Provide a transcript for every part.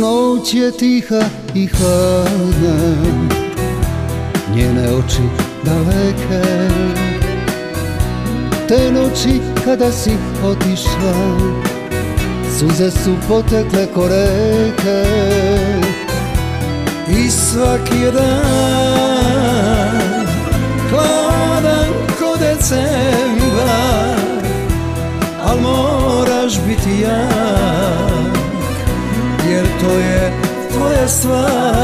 Noć je tiha i hladna. Njene oči daleke. Te noći kada si otišla Suze su potekle ko reke. I svaki dan Hladan ko decembar stvar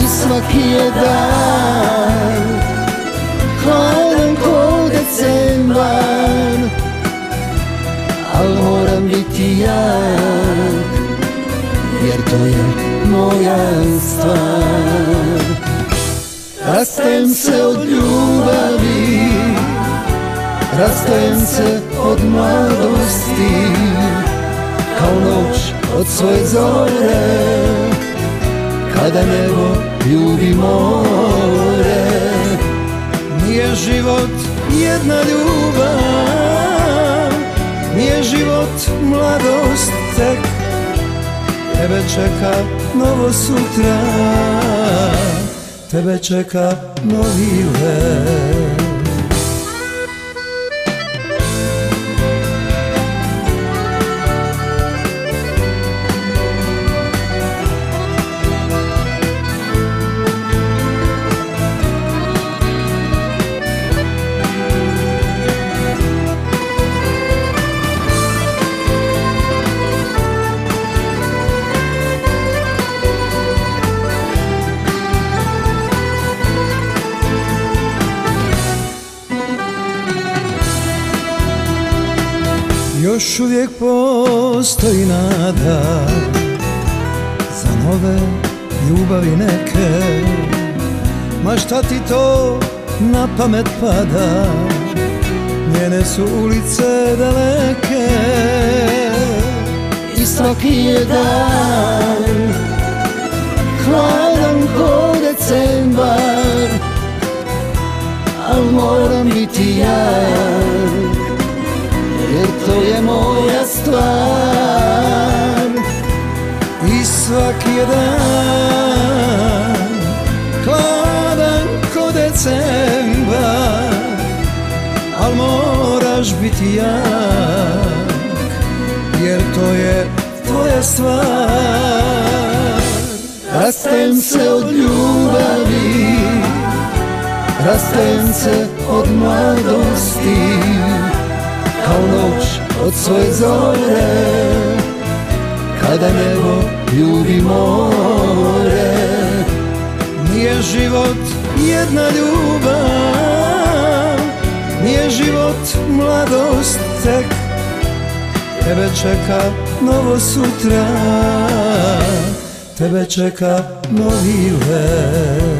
I svaki je dan. Hladan ko decembar Al moram biti jak Jer to je moja stvar. Rastajem se od ljubavi Rastajem se od mladosti Kao noć od svoje zore Kada nebo ljubi more. Nije život jedna ljubav Nije život mladost tek. Tebe čeka novo sutra Tebe čeka novi let Još uvijek postoji nada Za nove ljubavi neke. Ma šta ti to na pamet pada? Njene su ulice daleke. I svaki je dan Hladan ko decembar. Al moram biti jak stvar. I svaki je dan Hladan ko decembar Al moraš biti jak Jer to je tvoja stvar. Rastajem se od ljubavi Rastajem se od mladosti Kao noć od svoje zore Kada nebo ljubi more. Nije život jedna ljubav Nije život mladost tek Tebe čeka novo sutra. Tebe čeka novi let